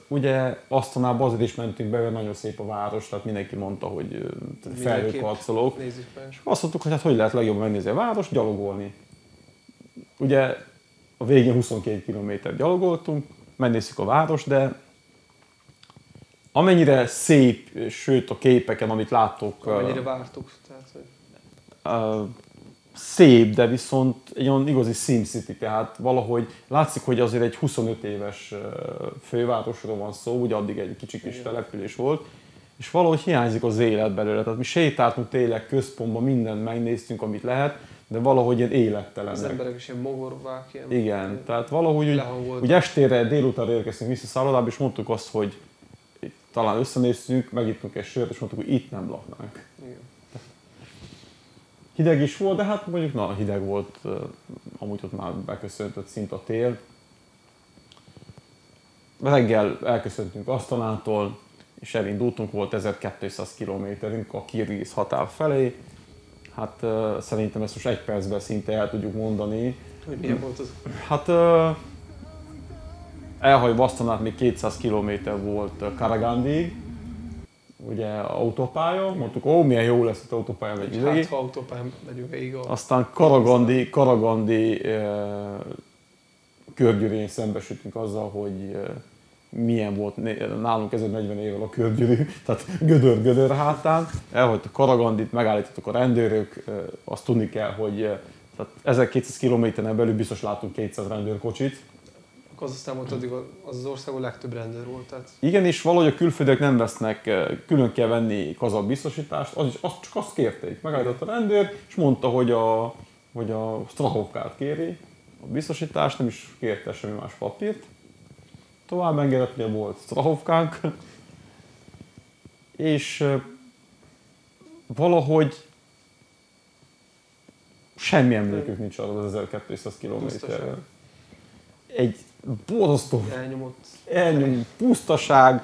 S1: ugye Asztanában azért is mentünk be, mert nagyon szép a város, tehát mindenki mondta, hogy felhőkarcolók. És azt mondtuk, hogy hát hogy lehet legjobban megnézni a város, gyalogolni. Ugye a végén 22 km gyalogoltunk, megnézzük a város, de amennyire szép, sőt a képeken, amit láttok,
S2: Amennyire vártuk. Tehát, hogy
S1: ö, szép, de viszont egy olyan igazi SimCity, tehát valahogy látszik, hogy azért egy 25 éves fővárosról van szó, ugye addig egy kicsi kis település volt, és valahogy hiányzik az élet belőle. Tehát mi sétáltunk tényleg központban, mindent megnéztünk, amit lehet, de valahogy ilyen
S2: az
S1: élettelenek.
S2: emberek is ilyen mogorvák, ilyen,
S1: Igen, tehát valahogy úgy, úgy estére, délután érkeztünk vissza szállodába, és mondtuk azt, hogy talán összenéztünk, megittunk egy sört, és mondtuk, hogy itt nem laknánk.
S2: Igen.
S1: Hideg is volt, de hát mondjuk na, hideg volt, amúgy ott már beköszöntött szint a tél. Reggel elköszöntünk Asztanától, és elindultunk, volt 1200 kilométerünk a Kirgiz határ felé. Hát uh, szerintem ezt most egy percben szinte el tudjuk mondani.
S2: Hogy milyen volt az?
S1: Hát uh, elhagyva Asztanát még 200 km volt Karagandig, ugye autópálya, mondtuk, ó, milyen jó lesz az autópálya megy
S2: Hát,
S1: végig.
S2: ha autópályán megyünk végig,
S1: Aztán Karagandi, Karagandi uh, körgyűrűjén szembesültünk azzal, hogy uh, milyen volt nálunk 1040 évvel a körgyűrű, [laughs] tehát gödör-gödör hátán. Elhagytuk Karagandit, megállítottuk a rendőrök, uh, azt tudni kell, hogy uh, tehát 1200 kilométeren belül biztos látunk 200 rendőrkocsit.
S2: Kazasztán volt addig az az ország, ahol legtöbb rendőr volt. Tehát
S1: Igen, és valahogy a külföldiek nem vesznek, eh, külön kell venni kazak biztosítást, az is, azt csak azt kérték. Megállított a rendőr, és mondta, hogy a, hogy a Strahovkát kéri, a biztosítást, nem is kérte semmi más papírt. Tovább engedett, ugye volt Strahovkánk, [laughs] és eh, valahogy semmi emlékük nincs arra az 1200 kilométerre. Egy borzasztó
S2: elnyomott.
S1: elnyom, pusztaság,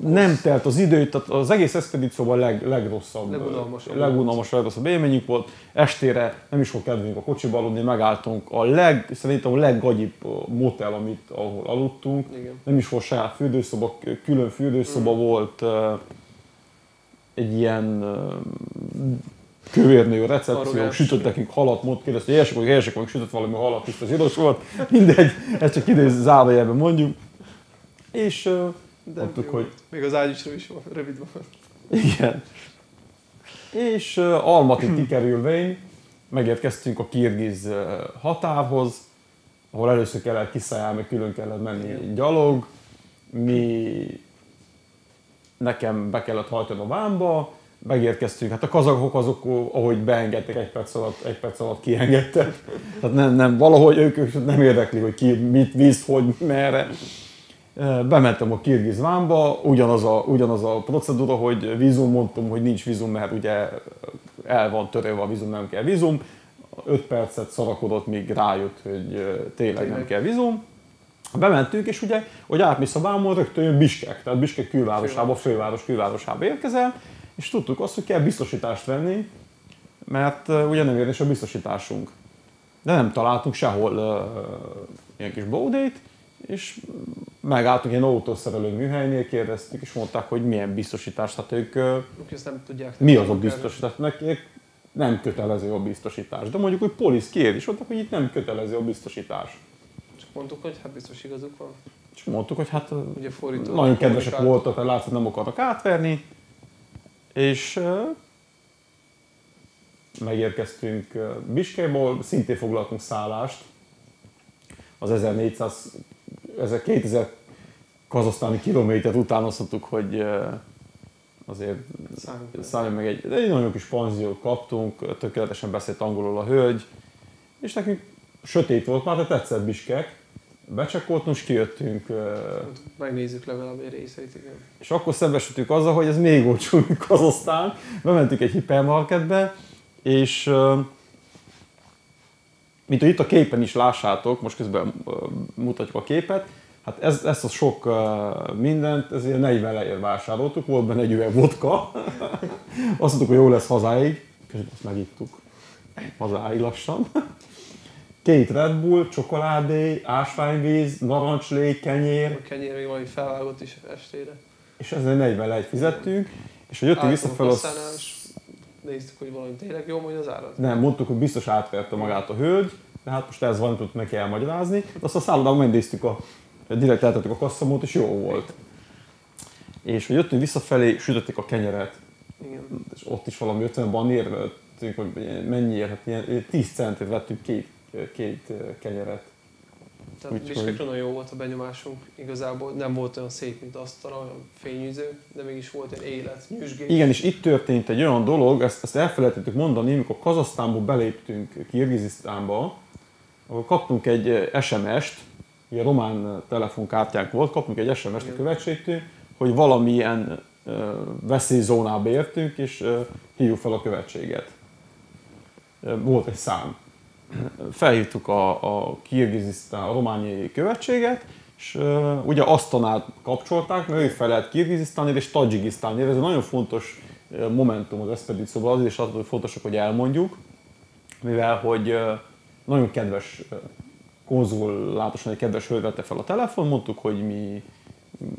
S1: nem telt az idő, tehát az egész expedícióban a leg, legrosszabb,
S2: Legunalmasabb.
S1: legunalmasabb, legrosszabb élményünk volt. Estére nem is volt kedvünk a kocsiba aludni, megálltunk a leg, szerintem a leggagyibb motel, amit, ahol aludtunk.
S2: Igen.
S1: Nem is volt saját fürdőszoba, külön fürdőszoba
S2: Mm.
S1: volt, egy ilyen kövérnő recepció, sütött nekünk halat, mond, kérdezte, hogy éhesek vagyunk, éhesek vagyunk, sütött valami halat, és az zsíros volt, mindegy, ez csak idő zárójelben mondjuk. És ö,
S2: De
S1: Mondtuk,
S2: jó
S1: hogy-.
S2: Még az ágy is rövid volt. Rövid volt.
S1: igen. És uh, Almaty kikerülvén megérkeztünk a kirgiz határhoz, ahol először kellett kiszállni, meg külön kellett menni gyalog. Mi nekem be kellett hajtani a vámba, megérkeztünk, hát a kazakok azok, ahogy beengedtek, egy perc alatt, egy perc alatt kiengedtek. Tehát nem, nem, valahogy ők, ők nem érdekli, hogy ki mit visz, hogy merre. Bementem a kirgiz vámba, ugyanaz a, ugyanaz a procedúra, hogy vízum, mondtam, hogy nincs vízum, mert ugye el van törölve a vízum, nem kell vízum. 5 percet szarakodott, míg rájött, hogy tényleg nem kell vízum. Bementünk, és ugye, hogy átmész a vámon, rögtön jön Biskek, tehát Biskek külvárosába, főváros külvárosába érkezel, és tudtuk azt, hogy kell biztosítást venni, mert ugye nem érdes a biztosításunk. De nem találtunk sehol uh, ilyen kis bódét, és megálltunk egy autószerelő műhelynél, kérdeztük, és mondták, hogy milyen biztosítást, hát ők,
S2: Ők ezt nem tudják.
S1: mi az a biztosítás, nekik nem kötelező a biztosítás. De mondjuk, hogy polisz kér, és mondták, hogy itt nem kötelező a biztosítás.
S2: Csak mondtuk, hogy hát biztos igazuk van.
S1: És mondtuk, hogy hát
S2: Ugye fordító.
S1: nagyon kedvesek voltak, látszott, nem akartak átverni, és megérkeztünk Biskejból, szintén foglaltunk szállást, az 1400, ezek 2000 kazasztáni kilométert utánozhattuk, hogy azért szálljon meg egy, de egy nagyon kis panziót kaptunk, tökéletesen beszélt angolul a hölgy, és nekünk sötét volt már, de tetszett Biskek. Becsekkoltunk, és kijöttünk
S2: Megnézzük legalább egy részeit, igen.
S1: és akkor szembesültünk azzal, hogy ez még olcsóbb, mint Kazasztán. Bementünk egy hipermarketbe, és mint hogy itt a képen is lássátok, most közben mutatjuk a képet, hát ez, ezt a sok mindent, ezért 40 lejjel vásároltuk, volt benne egy üveg vodka, [laughs] azt mondtuk, hogy jó lesz hazáig, és azt megittuk hazáig lassan. Két Red Bull, csokoládé, ásványvíz, narancslé, kenyér.
S2: A kenyér még valami felvágott is estére.
S1: És ezzel 40 lejt fizettünk, és hogy jöttünk vissza fel,
S2: az... néztük, hogy valami tényleg jó majd az árat.
S1: Nem, mondtuk, hogy biztos átverte magát a hölgy, de hát most ez van, tudtuk neki elmagyarázni. Azt a szállodában megnéztük a, direkt eltettük a kasszamót, és jó volt. És hogy jöttünk visszafelé, sütötték a kenyeret. Igen. És ott is valami 50 ban érvettünk, hogy mennyiért, hát ilyen 10 centet vettünk két, két kenyeret.
S2: Tehát Biskekre nagyon jó volt a benyomásunk, igazából nem volt olyan szép, mint azt olyan fényűző, de mégis volt egy élet, nyüzsgés.
S1: Igen, és itt történt egy olyan dolog, ezt, ezt elfelejtettük mondani, amikor Kazasztánból beléptünk Kirgizisztánba, akkor kaptunk egy SMS-t, ugye román telefonkártyánk volt, kaptunk egy SMS-t a követségtől, hogy valamilyen veszélyzónába értünk, és hívjuk fel a követséget. Volt egy szám. Felhívtuk a, a Kirgizisztán, a romániai követséget, és uh, ugye Asztanát kapcsolták, mert ő felelt Kirgizisztánért és Tajikisztánért. Ez egy nagyon fontos momentum az expedícióban, azért is az, hogy fontosak, hogy elmondjuk, mivel hogy uh, nagyon kedves konzulátosan egy kedves hölgy vette fel a telefon, mondtuk, hogy mi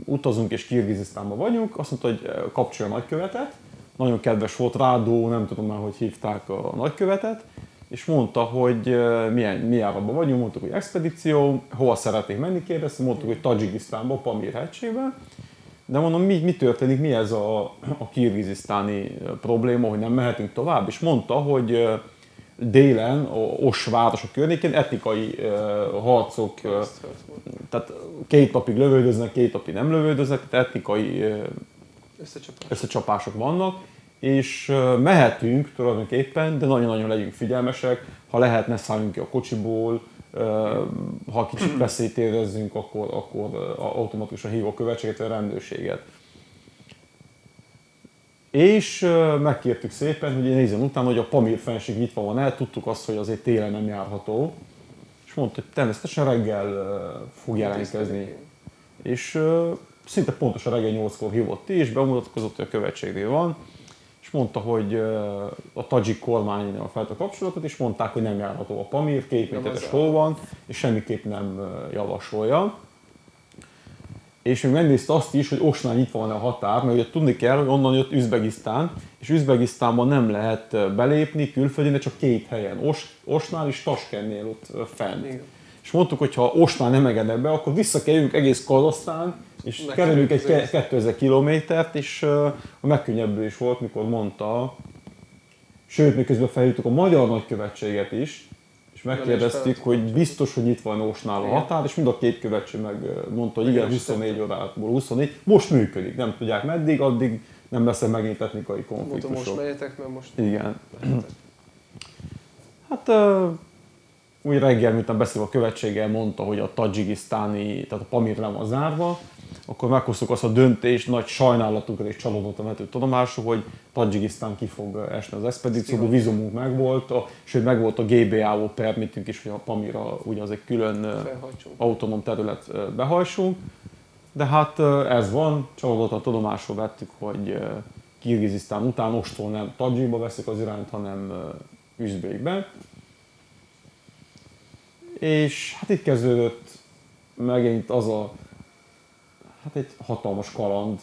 S1: utazunk és Kirgizisztánban vagyunk, azt mondta, hogy kapcsolja a nagykövetet, nagyon kedves volt, Rádó, nem tudom már, hogy hívták a nagykövetet, és mondta, hogy milyen, mi árabban vagyunk, mondtuk, hogy expedíció, hova szeretnék menni, kérdeztem, mondtuk, hogy Tajikisztánba, Pamir hegységbe, de mondom, mi, mi történik, mi ez a, a kirgizisztáni probléma, hogy nem mehetünk tovább, és mondta, hogy délen, Os városa környékén etnikai uh, harcok, uh, tehát két napig lövöldöznek, két napig nem lövöldöznek, tehát etnikai uh, összecsapások. összecsapások vannak, és mehetünk tulajdonképpen, de nagyon-nagyon legyünk figyelmesek, ha lehet, ne szálljunk ki a kocsiból, ha kicsit veszélyt érezzünk, akkor, akkor automatikusan hívok a követséget, a rendőrséget. És megkértük szépen, hogy nézzen utána, hogy a Pamír fenség nyitva van el, tudtuk azt, hogy azért télen nem járható. És mondta, hogy természetesen reggel fog jelentkezni. És szinte pontosan reggel 8-kor hívott és bemutatkozott, hogy a követségnél van, és mondta, hogy a tajik kormánynal felt a kapcsolatot, és mondták, hogy nem járható a Pamír, két méteres hol van, és semmiképp nem javasolja és még megnézte azt is, hogy Osnál nyitva van a határ, mert ugye tudni kell, hogy onnan jött Üzbegisztán, és Üzbegisztánban nem lehet belépni külföldön, de csak két helyen, Os, Osnál és Taskennél ott fent. Igen. És mondtuk, hogy ha Osnál nem engednek be, akkor visszakerülünk egész Kazasztán, és kerülünk egy 2000 kilométert, és a megkönnyebbülés volt, mikor mondta, sőt, miközben felhívtuk a magyar nagykövetséget is, és megkérdeztük, hogy biztos, hogy itt van Ósnál a határ, és mind a két követség meg mondta, hogy igen, 24 órából 24, most működik, nem tudják meddig, addig nem lesz megint etnikai konfliktusok.
S2: Mondta, most menjetek, mert most...
S1: Igen. Hát uh, úgy reggel, miután beszél a követséggel, mondta, hogy a tajikisztáni, tehát a Pamir le van zárva, akkor meghoztuk azt a döntést, nagy sajnálatunkra és csalódottan vető tudomású, hogy Tajikisztán ki fog esni az expedícióból, vízumunk megvolt, a, sőt megvolt a GBAO permitünk is, hogy a Pamira ugye az egy külön autonóm terület behajsunk. De hát ez van, csalódottan tudomásul vettük, hogy Kirgizisztán után ostól nem Tajikba veszik az irányt, hanem Üzbékbe. És hát itt kezdődött megint az a hát egy hatalmas kaland.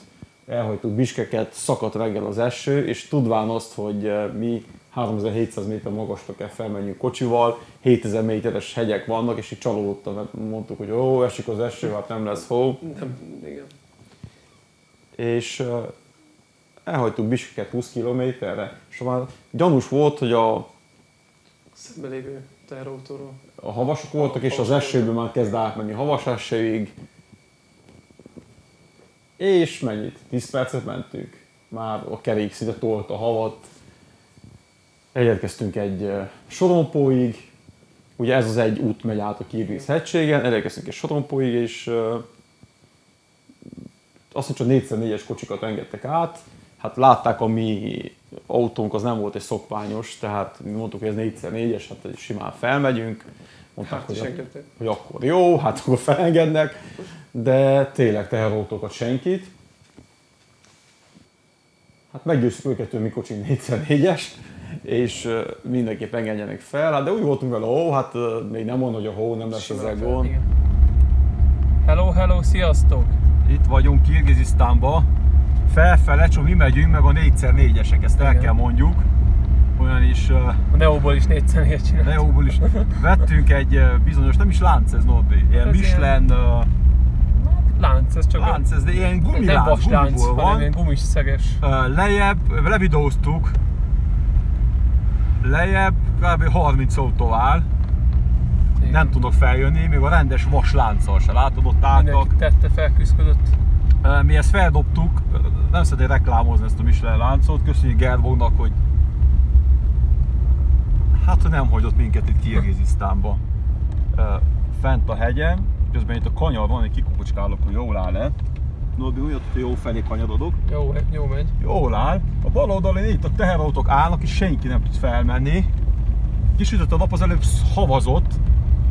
S1: Elhagytuk Biskeket, szakadt reggel az eső, és tudván azt, hogy eh, mi 3700 méter magasra kell felmenjünk kocsival, 7000 méteres hegyek vannak, és így csalódottan, mert mondtuk, hogy ó, esik az eső, hát nem lesz hó.
S2: Nem, igen.
S1: És uh, elhagytuk Biskeket 20 kilométerre, és már gyanús volt, hogy a
S2: szembe lévő teherautóról.
S1: A havasok voltak, és az esőben már kezd átmenni havas esőig, és mennyit? 10 percet mentünk. Már a kerék szinte tolt a havat. Elérkeztünk egy sorompóig, ugye ez az egy út megy át a Kirgiz hegységen, elérkeztünk egy sorompóig, és azt mondja, csak 4x4-es kocsikat engedtek át, hát látták a mi autónk az nem volt egy szokványos, tehát mi mondtuk, hogy ez 4x4-es, hát simán felmegyünk. Mondták,
S2: Hát,
S1: hogy,
S2: senki
S1: hogy akkor jó, hát akkor felengednek, de tényleg teherautókat senkit. Hát meggyőztük őket, hogy mi kocsin 4x4-es, és mindenképp engedjenek fel, hát de úgy voltunk vele, ó, hát még nem mondom, hogy a hó nem lesz ezzel gond.
S2: Hello, hello, sziasztok!
S1: Itt vagyunk Kirgizisztánba, felfele, csak mi megyünk meg a 4x4-esek, ezt el
S2: Igen.
S1: kell mondjuk. Olyan is, uh,
S2: A Neóból is négyszer ilyet csinált.
S1: Neóból is vettünk egy uh, bizonyos, nem is lánc ez Norbi, ilyen
S2: Ez
S1: Michelin uh,
S2: Lánc, ez csak
S1: lánc, ez de ilyen
S2: nem
S1: gumilánc,
S2: vaslánc,
S1: gumiból
S2: hanem
S1: van.
S2: ilyen gumis szeges.
S1: Uh, lejjebb, levideóztuk, lejjebb kb. 30 autó áll,
S2: Igen.
S1: nem tudok feljönni, még a rendes vaslánccal se látod, ott álltak.
S2: Mindenki tette, felküzdött.
S1: Mi ezt feldobtuk, nem szeretnék reklámozni ezt a Michelin láncot, köszönjük Gerbognak, hogy hát, hogy nem hagyott minket itt Kirgizisztánba. Fent a hegyen, közben itt a kanyar van, egy kikukucskálok, hogy jól áll-e. Norbi úgy hogy jó felé kanyarodok.
S2: Jó, jó megy.
S1: Jól áll. A bal oldalon itt a teherautók állnak, és senki nem tud felmenni. Kisütött a nap, az előbb havazott,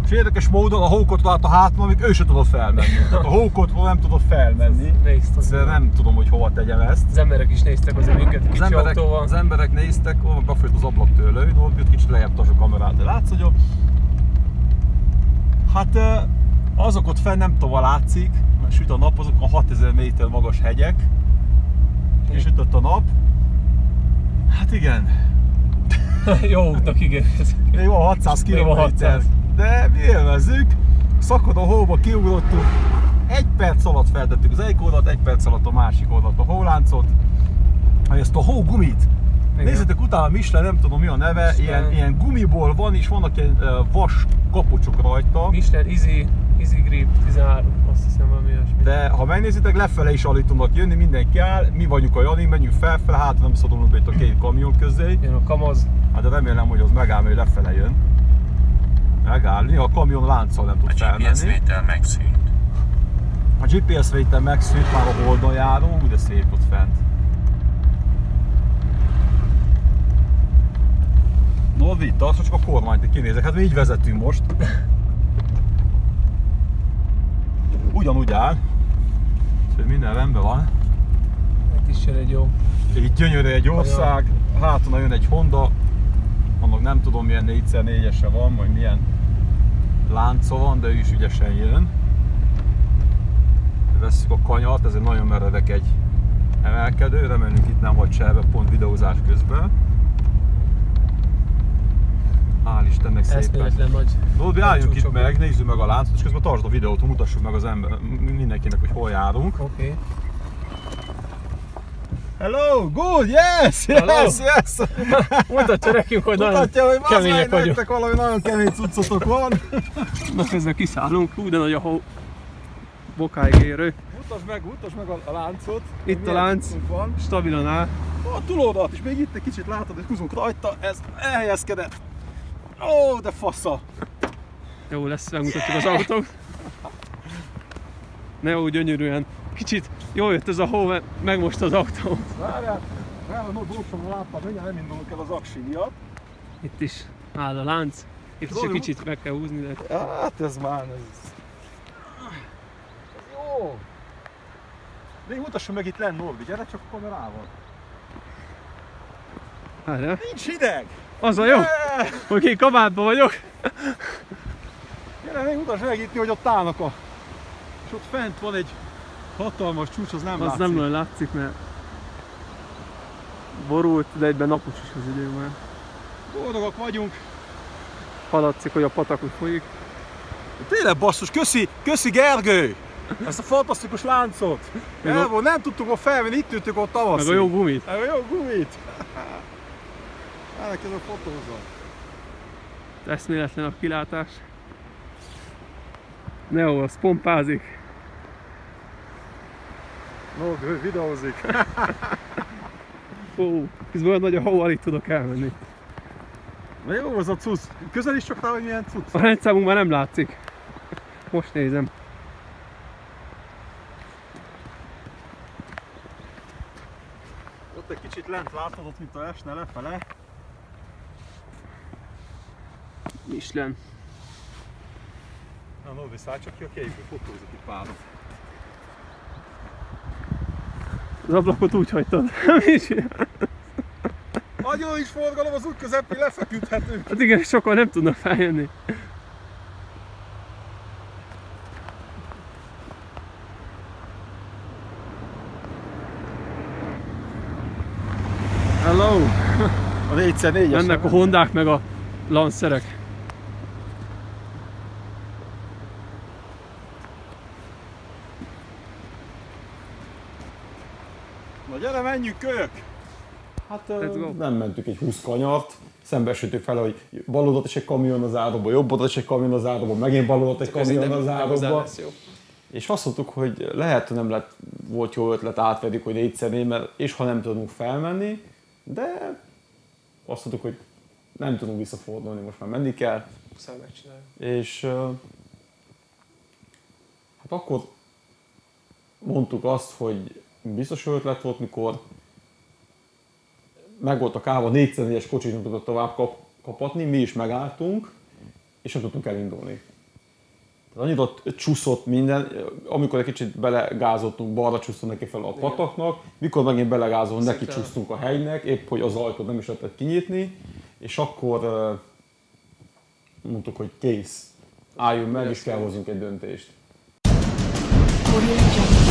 S1: és érdekes módon a hókot lát a hátam, amíg ő se tudott felmenni. Tehát a hókotról nem tudott felmenni.
S2: Az,
S1: Ezzel nem tudom, hogy hova tegyem ezt.
S2: az emberek is néztek azért minket,
S1: Az emberek,
S2: autóval.
S1: az emberek néztek, ó, befolyt az ablak tőle, Norbi ott kicsit lejjebb a kamerát, de látsz, hogy a... Hát azok ott fenn nem tudom, látszik, mert süt a nap, azok a 6000 méter magas hegyek, és sütött a nap. Hát igen, [laughs]
S2: jó útnak ígérkezik.
S1: van 600
S2: Még van
S1: km,
S2: 600.
S1: de mi élvezzük, szakad a hóba, kiugrottunk, egy perc alatt feltettük az egyik oldalt, egy perc alatt a másik oldalt a hóláncot, ezt a hógumit,
S2: Igen.
S1: Nézzétek utána Michelin, nem tudom mi a neve,
S2: Michelin.
S1: ilyen, ilyen gumiból van, és vannak ilyen vas kapocsok rajta.
S2: Michelin Easy, Easy Grip 13, azt hiszem valami olyasmi.
S1: De ha megnézitek, lefele is alig tudnak jönni, mindenki áll, mi vagyunk a Jani, menjünk felfele, hát nem szorulunk be itt a két kamion közé.
S2: Jön a kamaz.
S1: Hát de remélem, hogy az megáll, hogy lefele jön. Megáll, néha a kamion lánccal nem tud
S3: A GPS
S1: felmenni.
S3: vétel megszűnt.
S1: A GPS vétel megszűnt, már a holdon járunk, de szép ott fent. Norvi, itt tartsa csak a kormányt, kinézek, hát mi így vezetünk most. Ugyanúgy áll, úgyhogy minden rendben van.
S2: Itt is jön egy jó.
S1: Itt gyönyörű egy ország, háton jön egy Honda, annak nem tudom milyen 4x4-ese van, vagy milyen lánca van, de ő is ügyesen jön. Vesszük a kanyart, ez egy nagyon meredek egy emelkedő, remélünk itt nem hagy cserbe pont videózás közben. Hál' Istennek szépen.
S2: Nagy.
S1: Dolbi, álljunk itt meg, nézzük meg a láncot, és közben tartsd a videót, mutassuk meg az ember, mindenkinek, hogy hol járunk.
S2: Oké. Okay.
S1: Hello, good, yes, yes,
S2: Hello.
S1: yes. [laughs]
S2: Mutatja nekünk, hogy nagyon
S1: Mutatja, hogy
S2: kemények vagyunk.
S1: valami nagyon kemény cuccotok van. [laughs]
S2: Na közben kiszállunk, hú de nagy a hó. Bokáig érő.
S1: Mutasd meg, mutasd meg a, a láncot.
S2: Itt a lánc.
S1: Van.
S2: Stabilan áll.
S1: A túloldalt is még itt egy kicsit látod, hogy húzunk rajta, ez elhelyezkedett. Ó, de fasza.
S2: Jó lesz, megmutatjuk az autót. Ne úgy gyönyörűen. Kicsit jó jött ez a hó, mert megmosta az autó.
S1: Várjál, no, dolgozom a lámpát, mindjárt nem indulunk el az aksi miatt.
S2: Itt is áll a lánc. Itt is egy kicsit meg kell húzni, de
S1: Hát ez már, ez... Ez jó. Még mutassam meg itt lenn, Norbi, gyere csak a kamerával.
S2: Várjál.
S1: Nincs hideg!
S2: Az a jó,
S1: Yeah!
S2: hogy én kabátban vagyok.
S1: Gyere, még mutass meg itt, hogy ott állnak a... És ott fent van egy hatalmas csúcs, az nem
S2: Az
S1: látszik.
S2: nem nagyon látszik, mert borult, de egyben napos is az idő már.
S1: Boldogak vagyunk.
S2: Haladszik, hogy a patak úgy folyik.
S1: Tényleg basszus, köszi, köszi Gergő! Ezt a fantasztikus láncot!
S2: A-
S1: El volt, nem tudtuk ott felvenni, itt ültünk ott tavaszig.
S2: Meg a jó gumit.
S1: Meg a jó gumit! [laughs] Ennek ez a fotózat.
S2: Eszméletlen a kilátás. Neo, az pompázik.
S1: No, ő videózik. [laughs]
S2: Fú, közben olyan nagy a hó, alig tudok elmenni.
S1: Na jó, az a cucc. Közel is csak rá, hogy milyen cucc.
S2: A rendszámunk már nem látszik. Most nézem.
S1: Ott egy kicsit lent látod ott, mint a esne lefele.
S2: Michelin.
S1: Na, Novi, szállj csak ki a képből, fotózok itt párat.
S2: Az ablakot úgy hagytad. [laughs]
S1: Nagyon is forgalom az út közepén lefeküdhetünk.
S2: hát igen, sokan nem tudnak feljönni. Hello!
S1: A 4x4-es.
S2: Mennek a Hondák meg a Lancerek.
S1: Menjünk kölyök! Hát nem mentük egy 20 kanyart, szembesültük fel, hogy bal oldalt is egy kamion az árokba, jobb oldalt is egy kamion az árokba, megint bal oldalt egy kamion az
S2: jó.
S1: És azt mondtuk, hogy lehet, hogy nem lett, volt jó ötlet átvedik, hogy négyszer mert és ha nem tudunk felmenni, de azt mondtuk, hogy nem tudunk visszafordulni, most már menni kell,
S2: Muszáj megcsinálni.
S1: és hát akkor mondtuk azt, hogy biztos jó ötlet volt, mikor meg volt a káva, 404-es kocsit nem tudott tovább kap, kapatni, mi is megálltunk, és nem tudtunk elindulni. Tehát annyira csúszott minden, amikor egy kicsit belegázoltunk, balra csúsztunk neki fel a pataknak, mikor megint belegázoltunk, neki csúsztunk a helynek, épp hogy az ajtót nem is lehetett kinyitni, és akkor mondtuk, hogy kész, álljunk meg, és kell hozzunk egy döntést.
S3: Audio.